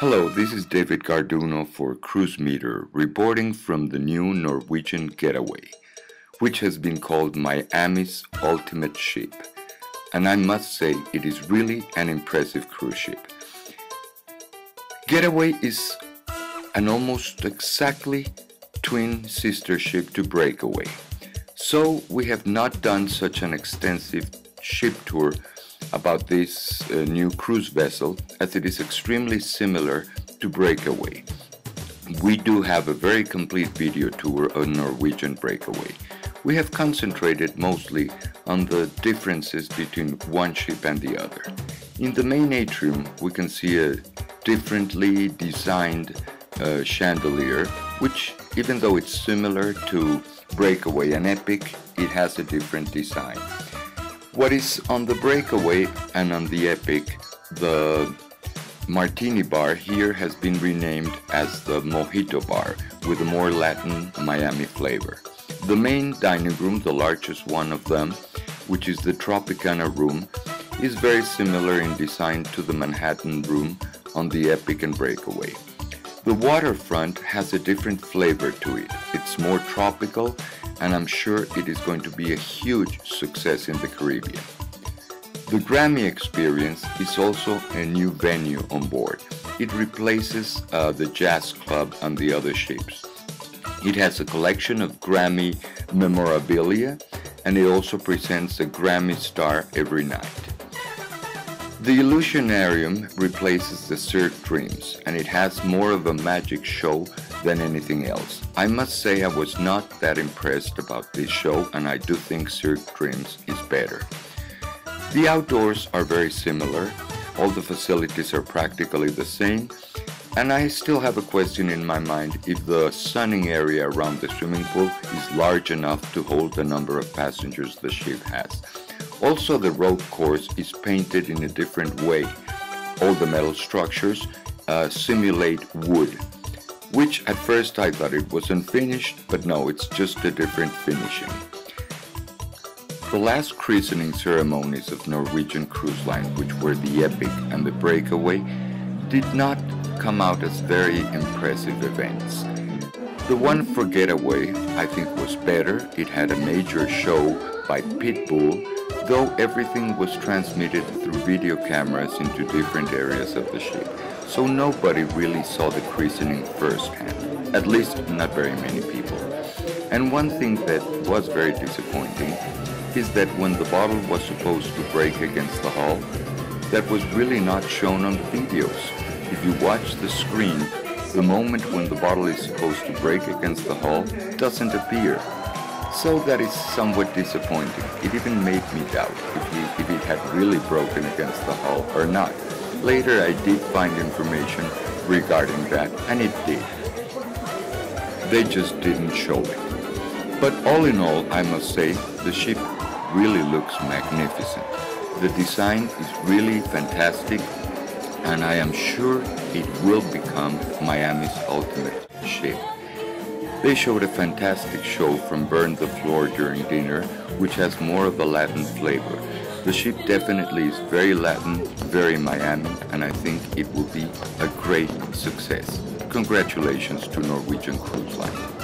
Hello, this is David Garduno for Cruise Meter, reporting from the new Norwegian Getaway, which has been called Miami's ultimate ship. And I must say, it is really an impressive cruise ship. Getaway is an almost exactly twin sister ship to Breakaway. So we have not done such an extensive ship tour about this uh, new cruise vessel as it is extremely similar to Breakaway. We do have a very complete video tour on Norwegian Breakaway. We have concentrated mostly on the differences between one ship and the other. In the main atrium, we can see a differently designed uh, chandelier, which, even though it's similar to Breakaway and Epic, it has a different design. What is on the Breakaway and on the Epic, the Martini bar here has been renamed as the Mojito bar with a more Latin Miami flavor. The main dining room, the largest one of them, which is the Tropicana room, is very similar in design to the Manhattan room on the Epic and Breakaway. The waterfront has a different flavor to it. It's more tropical and I'm sure it is going to be a huge success in the Caribbean. The Grammy experience is also a new venue on board. It replaces uh, the Jazz Club and the other ships. It has a collection of Grammy memorabilia and it also presents a Grammy star every night. The Illusionarium replaces the Cirque Dreams and it has more of a magic show than anything else. I must say I was not that impressed about this show and I do think Cirque Dreams is better. The outdoors are very similar, all the facilities are practically the same, and I still have a question in my mind if the sunning area around the swimming pool is large enough to hold the number of passengers the ship has. Also the rope course is painted in a different way. All the metal structures uh, simulate wood which at first I thought it was unfinished, but no, it's just a different finishing. The last christening ceremonies of Norwegian Cruise Line, which were the Epic and the Breakaway, did not come out as very impressive events. The one for Getaway, I think, was better. It had a major show by Pitbull, though everything was transmitted through video cameras into different areas of the ship so nobody really saw the christening firsthand, at least not very many people. And one thing that was very disappointing is that when the bottle was supposed to break against the hull, that was really not shown on the videos. If you watch the screen, the moment when the bottle is supposed to break against the hull doesn't appear. So that is somewhat disappointing. It even made me doubt if, he, if it had really broken against the hull or not. Later I did find information regarding that, and it did. They just didn't show it. But all in all, I must say, the ship really looks magnificent. The design is really fantastic, and I am sure it will become Miami's ultimate ship. They showed a fantastic show from Burn the Floor during dinner, which has more of a Latin flavor. The ship definitely is very Latin, very Miami, and I think it will be a great success. Congratulations to Norwegian Cruise Line.